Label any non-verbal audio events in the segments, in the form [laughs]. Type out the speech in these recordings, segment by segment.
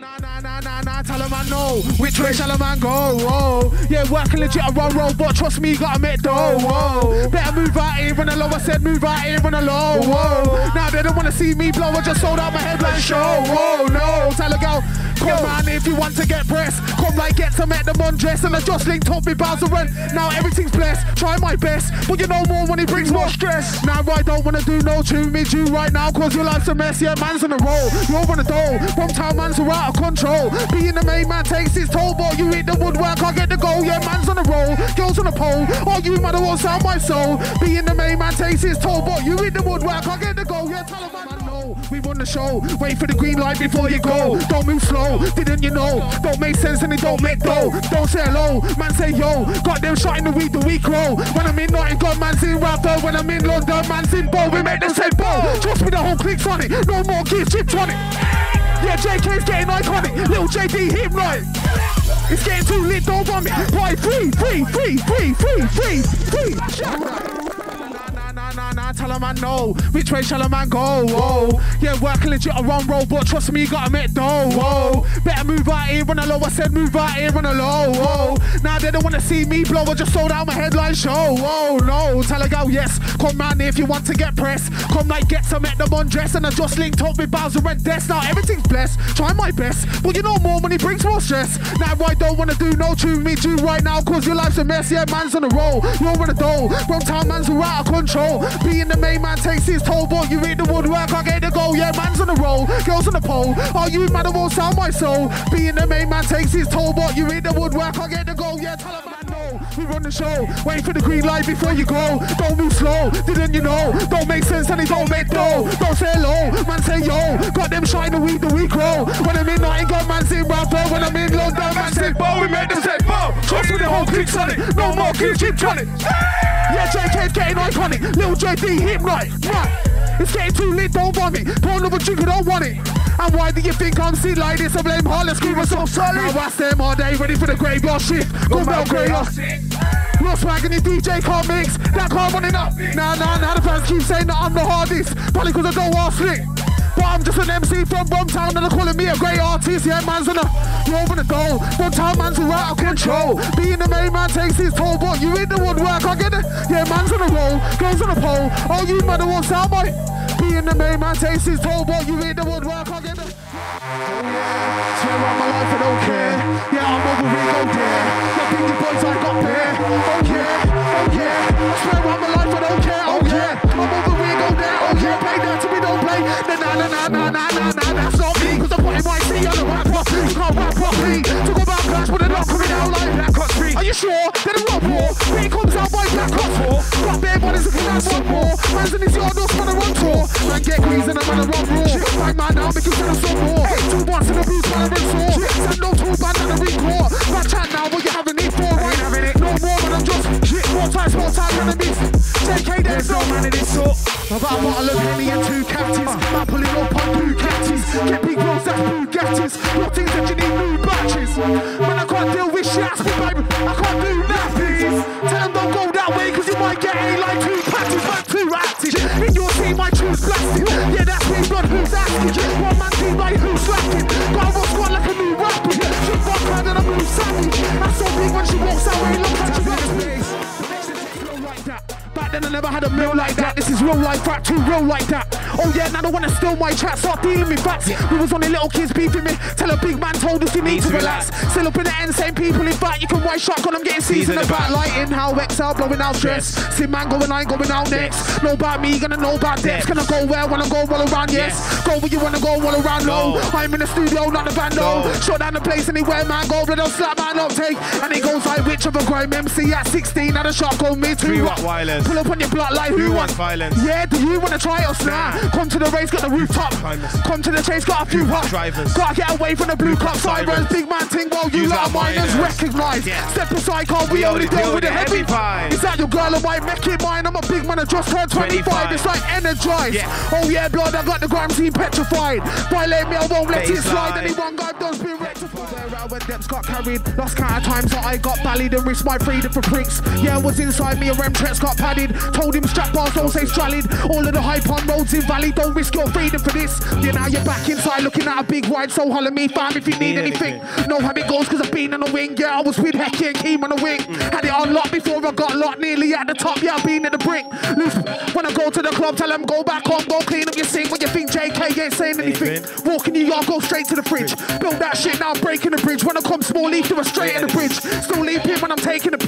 Nah, nah, nah, nah, nah, tell a man no. Which way shall a man go? Whoa. Yeah, working legit, I run roll, but trust me, you gotta make dough. Whoa. Better move out here on the low. I said move out here on the low. Whoa. Now they don't wanna see me blow. I just sold out my headline show. Whoa, no. Tell a girl, come on if you want to get pressed. Come like get some at the undress and I just linked up with Bowser run. Now everything's. Try my best, but you know more when it brings more stress. Now I don't wanna do no tune me you right now, cause your life's a mess. Yeah, man's on the roll. You're on the dole. From town man's are out of control. Being the main man takes its toll, but you hit the woodwork, I get the goal. Yeah, man's on the roll. Girls on the pole. Oh, you matter what sound my soul. Being the main man takes its toll, but you hit the woodwork, I get the goal. Yeah, tell. We run the show. Wait for the green light before you go. Don't move slow. Didn't you know? Don't make sense and it don't make dough. Don't say hello. Man say yo. Got them shot in the week, the week roll. When I'm in Nottingham, man's in Rapper. When I'm in London, man's in Bow. We make them say bow. Trust me, the whole clique's on it. No more kids, chips on it. Yeah, Jaykae's getting iconic. Little JD, right. It's getting too lit, don't want me. Why? Free, free, free, free, free, free, free. Nah, tell a man no. Which way shall a man go? Whoa. Yeah, working legit on wrong road, but trust me, you gotta make dough. Whoa. Better move out here on the low. I said move out here on the low. Whoa. Now they don't wanna see me blow. I just sold out my headline show. Whoa, no. Tell a girl yes. Come here if you want to get pressed. Come like get some at the undress, and I just linked up with Bowser and Death. Now everything's blessed. Try my best, but you know more money brings more stress. Now I don't wanna do no tune me do right now, cause your life's a mess. Yeah, man's on the roll. You're on the dole. From town man's are out of control. Being the main man takes his toll, but you hit the woodwork, I get the goal. Yeah, man's on the roll, girls on the pole. Are you mad at won't sound my soul? Being the main man takes his toll, but you hit the woodwork, I get the goal. Yeah, tell a man no. We run the show, wait for the green light before you go. Don't move slow, didn't you know? Don't make sense and it don't make dough. Don't say hello, man say yo. Got them shine the week, the week roll. When I'm in Nottingham, man sing rapper. When I'm in London, man say bow. We make them say bow. Trust me, the whole clique's on it. No more kids, keep on it. Yeah, Iconic. Little JD, hit right, right. It's getting too lit, don't want me. Pour another drink, I don't want it. And why do you think I'm sitting like this? I blame Harlem, screaming so solid. Now watch them all day, ready for the graveyard shift. Go Belgrade, Lost wagon in DJ can't mix. That can't run it up. Nah, nah, nah, the fans keep saying that I'm the hardest. Probably cause I don't want slick. But I'm just an MC from Brumtown and they're calling me a great artist. Yeah, man's on the, you're over the goal. Brumtown man's all out of control. Being the main man takes his toll, but you in the woodwork. I get it. Yeah, man's on the roll, girls on the pole. Oh, you mother won't boy. Being the main man takes his toll, but you in the woodwork. I get it. Swear on my life, I don't care. Yeah, I'm over it, go there. The boys I got there. Oh yeah, oh yeah. Swear on you sure? Then a rock war. When it comes out by Black Ops 4. Got bare bodies looking like one more. Man's in his yard, no on a run tour. Man get grease and I'm on a run raw. Bang man now, make you us some more. Two months in the booth, man, I'm in sore. Send no two band and a record. Back chat now, what you having it for, right? it. No more, man, I'm just shit. More time, more time, and a miss. JK, there's no man in this sort. I got a bottle of Henny and two captains. Man pulling up on two captains. Get big rolls, that's Bugattis. What things that you need new. Man, I can't deal with shit, ask me, baby. I can't do nappies. Tell them don't go that way, cause you might get A like two patties, man, two active. In your team, I choose plastic. Yeah, that's me, blood, who's asking? One man team, like who's slacking? Got a rock squad like a new rapper. She rock hard and I move savage. That's so big when she walks that way, look you, like that. Back then I never had a meal like that. This is real life, rap too real like that. Oh yeah, now they wanna steal my chat, start dealing me facts. We was on the little kids beefing me. Tell a big man told us you need to relax. Still up in the end, same people in fact. You can white shotgun, I'm getting seasoned in the back. Lighting, how XL blowing out stress. See man going, I ain't going out next. Know about me, gonna know about depth. Can I go where I go all around? Yes. Go where you wanna go all around, no. I'm in the studio, not the band, no. Shut down the place anywhere, man. Go over, don't slap man up, take. And it goes like which of a grime MC at 16 at a shotgun, me too. Pull up on your block like who, Who wants wants violence? Yeah, do you wanna try us now? Come to the race, got the rooftop. Come to the chase, got a few hot drivers. Gotta get away from the blue clock sirens. Big man ting, well, you lot miners recognize. Yeah. Step aside, can't we only deal with the heavy pies. Is that your girl or my make it mine? I'm a big man, I just turned 25. 25. It's like energized. Yeah. Oh yeah, blood, I got the grime team petrified. Violate me, I won't let it slide. Baseline. Anyone got done been rectified. when Deps got carried. Lost count of times that I got ballied and risked my freedom for pricks. Yeah, was inside me, a rem got padded. Told him strap bars, don't say strallied. All of the hype on roads invalid, don't risk your freedom for this. Yeah, now you're back inside looking at a big ride, soul. holler me, fam, if you need anything. Know how it goes, cause I've been on the wing. Yeah, I was with Hecky and Keem on the wing. Had it unlocked before I got locked, nearly at the top. Yeah, I've been at the brink. Loose. When I go to the club, tell them go back home, go clean up your sink. When you think Jaykae ain't saying anything. Walk in New York, go straight to the fridge. Build that shit now, breaking the bridge. When I come small, leave to a straight in the bridge. Still leaping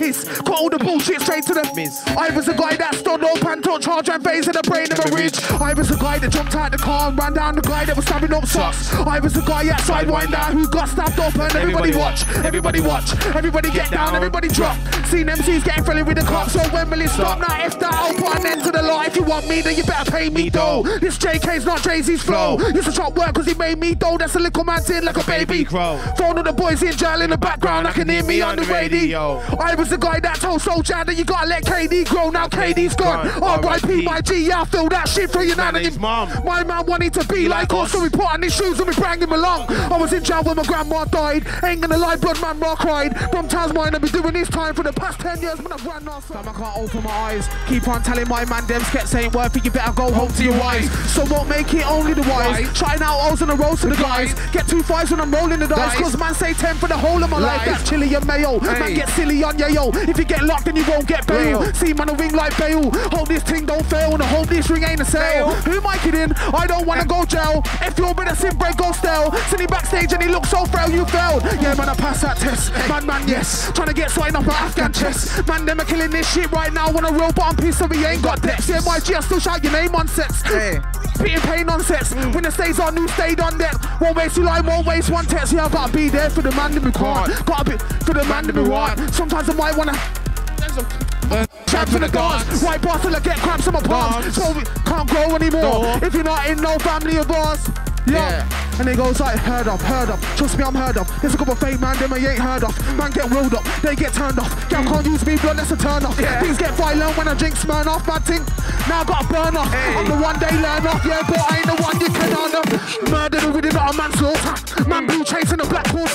a piss. Cut all the bullshit straight to the miss. I was the guy that stood up and took charge and phase in the brain of a ridge. I was a guy that jumped out the car and ran down the guy that was stabbing up socks. I was a guy at Sidewinder who got stabbed up and everybody watch, everybody watch, everybody get down, everybody drop. Seen MCs getting friendly with the cops, so when will it stop? Now if that, I'll put an end to the lot. If you want me, then you better pay me though. This Jaykae's not Jay-Z's flow. Used to chop work cause he made me though. That's a little man tin like a baby. Phone of the boys in jail in the background, I can hear me on the radio. I was the guy that told Soldier that you gotta let KD grow. Now KD's gone. R.I.P. my G, yeah, I feel that shit for you now. mom. My man wanted to be like us, so we put on his shoes and we bring him along. I was in jail when my grandma died. Ain't gonna lie, blood man, rock cried. From Tasmania, I've been doing this time for the past 10 years when I've ran off. Time I can't open my eyes. Keep on telling my man, them skets ain't worth it. You better go home to your wives. So won't make it only the wise. Trying out O's on the road to the guys. Get two fives when I'm rolling the dice. Cause man say 10 for the whole of my life. That's chili and mayo. Man get silly on yo. If you get locked, then you won't get bail. See man a ring like bail. Hope this thing don't fail. And hope this ring ain't a sale. Who am I kidding? I don't wanna eh. go jail. If your brother sin break, go stale. Sitting backstage and he looks so frail, you failed. Yeah, man, I passed that test. Eh. Man, man, yes. Trying to get swine off my Afghan chest. Man, them are killing this shit right now. Want a real bottom piece so we ain't got depth. Yeah, my G, I still shout your name on sets. Hey. Spitting pain on sets. When the stays on, new stayed on deck. Won't waste two line, won't waste one text. Yeah, I gotta be there for the man that we can't. Gotta be for the man that we want. Sometimes I might wanna. Trap for the dance, white boss till I get cramps on my palms. So we can't grow anymore. If you're not in no family of ours. Yeah. Yeah. And they goes like, heard of, heard of. Trust me, I'm heard of. There's a couple of fake man, them I ain't heard of. Man get rolled up, they get turned off. Girl mm. can't use me, blood, that's a turn off. Yeah. Things get violent when I drink Smirnoff, bad thing. Now I gotta burn off. Hey. I'm the one they learn off, yeah, but I ain't the one you can honor. Murder the rhythm, not a manslaughter. Man mm. blue chasing a black horse.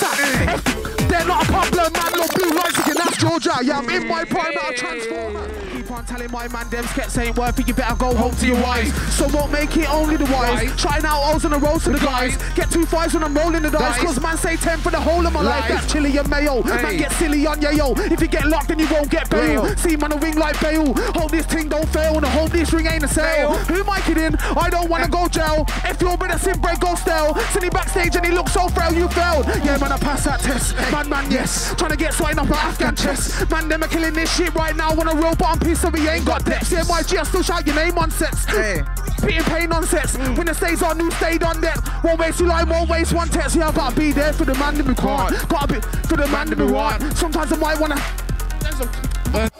They're not a problem, man, look blue lights again, that's Georgia. Yeah, I'm in my prime, not a Keep on telling my man, them kept saying worth it, you better go home to your wives. So won't make it only the wise. Trying out O's on the road to the guys. Get two fives when I'm rolling the dice. Dice. Cause man say 10 for the whole of my life. Life. That's chili and mayo. Man Hey. get silly on ya yo. If you get locked, then you won't get bail. Bail. See man a ring like bail. Hope this thing don't fail. And I hope this ring ain't a sale. Bail. Who am I kidding? I don't wanna go jail. If your brother sin break, go stale. Sitting backstage and he looks so frail, you failed. Yeah, man, I passed that test. Man, man, yes. Trying to get swine off my Afghan chest. Man, them are killing this shit right now. Want a real bottom piece so we ain't got depth. Yeah, my G, I still shout your name on sets. Hey. Spitting pain on sets. When the stays on, new stayed on deck. Won't waste two line, won't waste one text. Yeah, I gotta be there for the man that we can't. Gotta be for the man that we want. Sometimes I might wanna.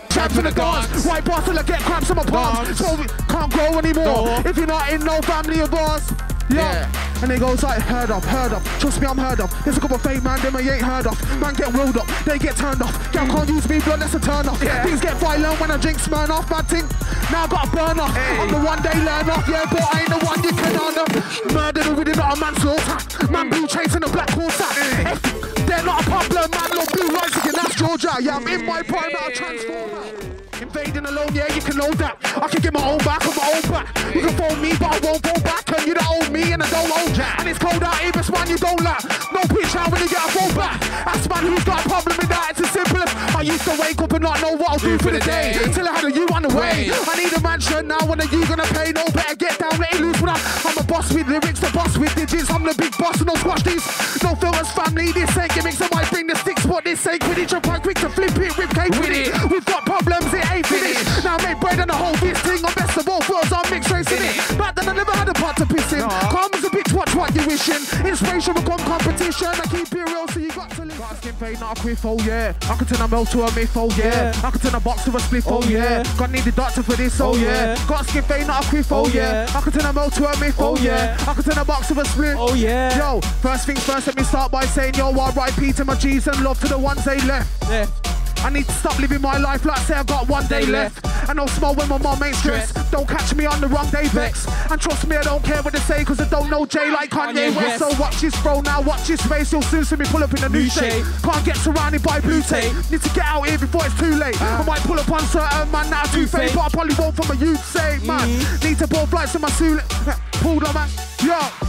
Trap for the dance, white boss till I get cramps on my palms. So we can't grow anymore. No. If you're not in no family of ours. Yeah. And they goes like, heard of, heard of. Trust me, I'm heard of. There's a couple of fake man, them I ain't heard of. Man get rolled up, they get turned off. Girl mm. can't use me, blood, that's a turn off. Yeah. Things get violent when I drink Smirnoff, bad thing. Now I gotta burn off. Hey. I'm the one they learn off, yeah, but I ain't the one you can honor. Murder the rhythm, not a manslaughter. Man mm. blue chasing a black horse sack. They're not a problem, man, look blue lights again, that's Georgia. Yeah, I'm in my prime, a transformer. Invading alone, yeah, you can know that. I can get my own back on my own back. You can phone me, but I won't go back. And you don't own me, and I don't own Jack. And it's cold out here, but man, you don't laugh. No pitch out when you get a phone back. Ask man who's got a problem with that. It's as simple as I used to wake up and not know what I'll do for the day. Till I had a you on the way. I need a mansion now, when are you gonna pay? No better get down, let it loose. When I, I'm a boss with lyrics, the boss with digits. I'm the big boss, and no squash these. No filters, family, this ain't gimmicks. I might bring the sticks, but this ain't Quidditch. I'm quite quick to flip it, rip cake with it. We've got make bread and the whole this thing on best of all floors. I'm mixed racing it. Back then I never had a part to piss in. Calm as a bitch, watch what you wishing. Inspiration become competition. I keep it real, so you got to live. Got skin fade, not a quiff, oh yeah. I can turn a melt to a myth, oh yeah. I can turn a box to a spliff, oh Oh, yeah. yeah. Got need the doctor for this, oh Oh, yeah. yeah. Got skin fade, not a quiff, oh Oh, yeah. yeah. I can turn a melt to a myth, oh Oh, yeah. yeah. I can turn a box to a split. Oh, yeah. Yo, first things first, let me start by saying yo, RIP to my G's and love to the ones they left. Left. I need to stop living my life like say I've got one day left. I know small when my mom ain't stressed. Don't catch me on the wrong day vex. And trust me, I don't care what they say, cause I don't know Jay like Kanye, Kanye West. So watch this bro now, watch this face. You'll soon see me pull up in a new New shape. Can't get surrounded by blue tape. Need to get out here before it's too late. I might pull up on certain man now too fake, but I probably won't from a youth sake, man. Mm-hmm. Need to board flights in my suit. [laughs] Pulled on man. Yo.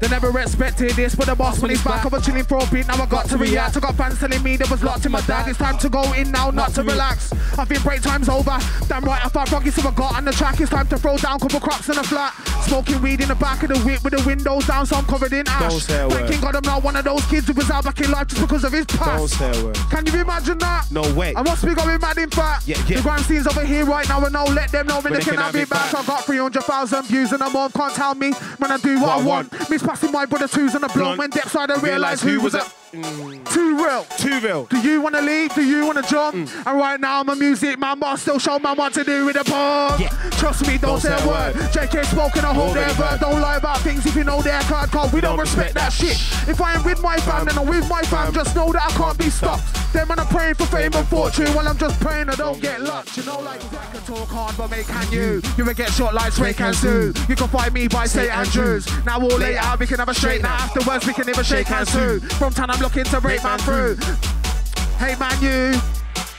They never expected this, but the boss when he's back, I was chilling for a beat. Now I got to react. I got fans telling me there was locked in my bag. It's time to go in now, not to relax. I think break time's over. Damn right, I thought Rocky so I got on the track. It's time to throw down a couple crops in the flat. Smoking weed in the back of the whip with the windows down, so I'm covered in ash. Don't say a word. Thanking God I'm not one of those kids who was out back in life just because of his Don't past. say a word. Can you imagine that? No way. I must be going mad in fact. Yeah, yeah. The grand scene's over here right now and I'll let them know when they can have it back. I got 300,000 views and a month. Can't tell me when I do what, I want. Miss passing my brother twos on the blow Blunt. when depth side I realised Realise who was was it. Too real. Too real. Do you wanna leave? Do you wanna jump? Mm. And right now I'm a music man, but I still show man what to do with the pump. Yeah. Trust me, don't, Don't say a word. word. Jaykae spoken, I hold their word. Don't lie about things if you know their card code. We don't, don't respect that shit. If I am with my fam, then I'm with my fam. Just know that I can't be stopped. Them man are praying for fame and fortune while I'm just praying I don't get luck. You know, like I can talk hard, but make can you? You will get shot like Sway can sue. You can find me by St. Andrews. Now all out, we can have a straight now. Afterwards, we can even shake hands too. From time I'm looking to break man through. Hey man, you.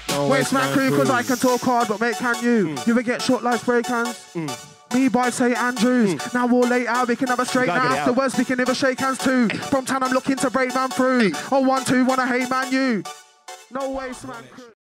No Waste man crew, cause I can talk hard, but mate, can you? Mm. You ever get short like spray cans? Me by St. Andrews. Now all late out, we can have a straight Mm. Now. out. Afterwards, we can never shake hands too. From town, I'm looking to break man through. Oh, one, two, wanna hate man, you. No waste man crew.